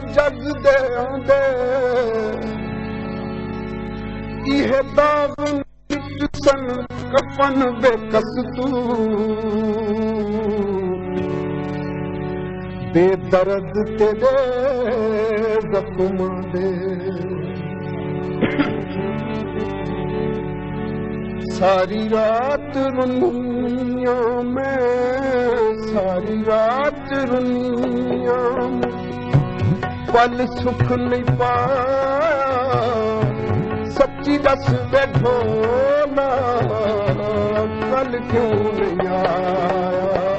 ਜਗ ਦੇ ਹੁੰਦੇ ਇਹ ਦਾਵਨ ਸਨ ਕਫਨ ਬੇਕਸ ਤੂੰ ਬੇਦਰਦ ਤੇਰੇ ਜ਼ਖਮਾਂ ਦੇ ਸਾਰੀ ਰਾਤ ਰੁਨੀਆਂ ਮੈਂ ਸਾਰੀ ਰਾਤ ਰੁਨੀਆਂ ਮੈਂ ਪਲ ਸੁਖ ਨਹੀਂ ਪਾ ਸੱਚੀ ਦੱਸ ਬੈਠੋ ਨਾ ਕੱਲ ਕਿਉਂ ਨਹੀਂ ਆਇਆ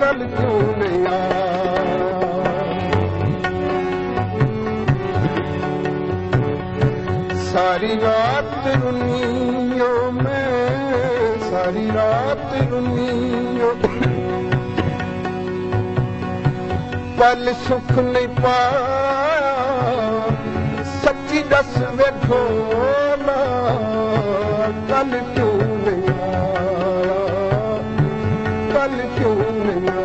ਕੱਲ ਕਿਉਂ ਨਹੀਂ ਆਇਆ ਸਾਰੀ ਰਾਤ ਰੁਨੀਓ ਮੈਂ ਸਾਰੀ ਰਾਤ ਰੁਨੀਓ कल सुख न पा सची दस वेठो न कल चूरिया कल चूरिया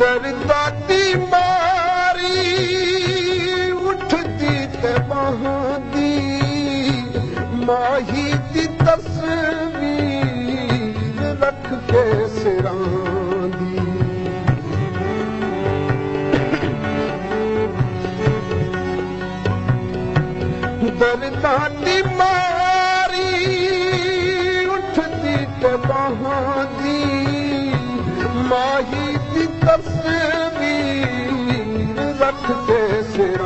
दर दादी मारी उ त बहां जीाही तसी रख ते सिर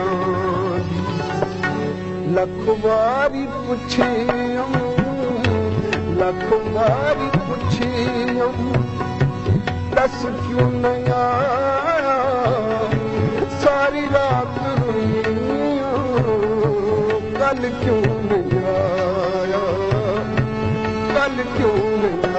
लखवारी पुियम लखवारी पुछियम कस कू न नहीं आया कल नहीं आया?